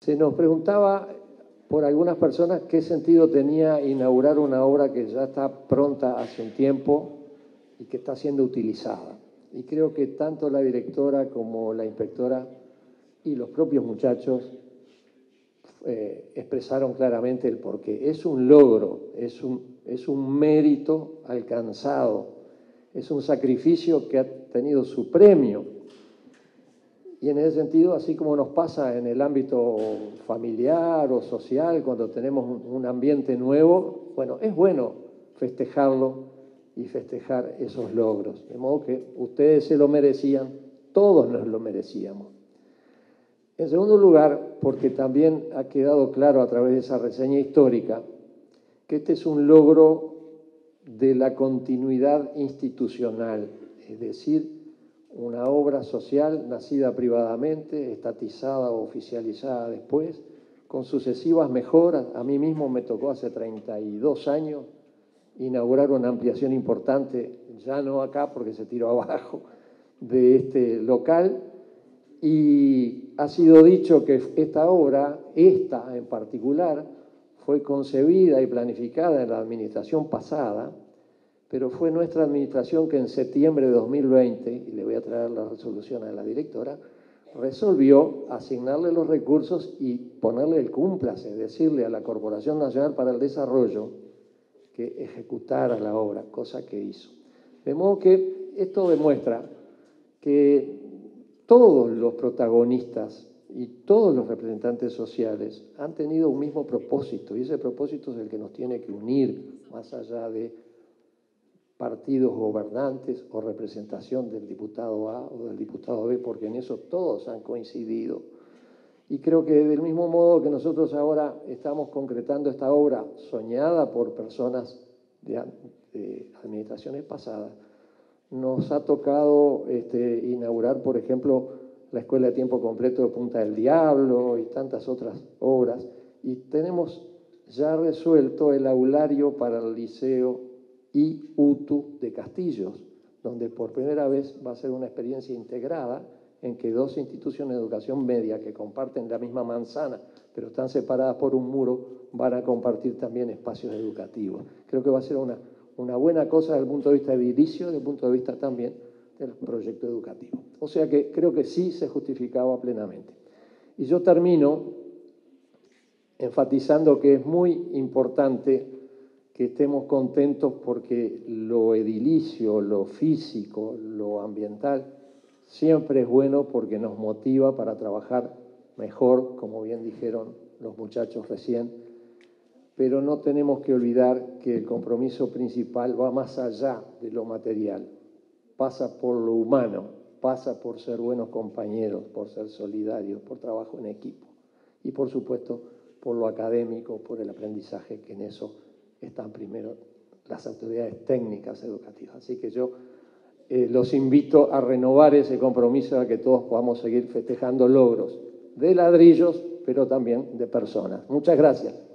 Se nos preguntaba por algunas personas qué sentido tenía inaugurar una obra que ya está pronta hace un tiempo y que está siendo utilizada. Y creo que tanto la directora como la inspectora y los propios muchachos eh, expresaron claramente el porqué. Es un logro, es un, es un mérito alcanzado, es un sacrificio que ha tenido su premio y en ese sentido, así como nos pasa en el ámbito familiar o social, cuando tenemos un ambiente nuevo, bueno, es bueno festejarlo y festejar esos logros. De modo que ustedes se lo merecían, todos nos lo merecíamos. En segundo lugar, porque también ha quedado claro a través de esa reseña histórica que este es un logro de la continuidad institucional, es decir, una obra social nacida privadamente, estatizada o oficializada después, con sucesivas mejoras. A mí mismo me tocó hace 32 años inaugurar una ampliación importante, ya no acá porque se tiró abajo, de este local. Y ha sido dicho que esta obra, esta en particular, fue concebida y planificada en la administración pasada, pero fue nuestra administración que en septiembre de 2020, y le voy a traer la resolución a la directora, resolvió asignarle los recursos y ponerle el cúmplice, decirle a la Corporación Nacional para el Desarrollo que ejecutara la obra, cosa que hizo. De modo que esto demuestra que todos los protagonistas y todos los representantes sociales han tenido un mismo propósito, y ese propósito es el que nos tiene que unir, más allá de partidos gobernantes o representación del diputado A o del diputado B, porque en eso todos han coincidido. Y creo que del mismo modo que nosotros ahora estamos concretando esta obra soñada por personas de, administraciones pasadas, nos ha tocado este, inaugurar, por ejemplo, la Escuela de Tiempo Completo de Punta del Diablo y tantas otras obras. Y tenemos ya resuelto el aulario para el liceo y UTU de Castillos, donde por primera vez va a ser una experiencia integrada en que dos instituciones de educación media que comparten la misma manzana, pero están separadas por un muro, van a compartir también espacios educativos. Creo que va a ser una, una buena cosa desde el punto de vista edilicio, desde el punto de vista también del proyecto educativo. O sea que creo que sí se justificaba plenamente. Y yo termino enfatizando que es muy importante que estemos contentos porque lo edilicio, lo físico, lo ambiental, siempre es bueno porque nos motiva para trabajar mejor, como bien dijeron los muchachos recién, pero no tenemos que olvidar que el compromiso principal va más allá de lo material, pasa por lo humano, pasa por ser buenos compañeros, por ser solidarios, por trabajo en equipo y por supuesto por lo académico, por el aprendizaje que en eso están primero las autoridades técnicas educativas. Así que yo eh, los invito a renovar ese compromiso a que todos podamos seguir festejando logros de ladrillos, pero también de personas. Muchas gracias.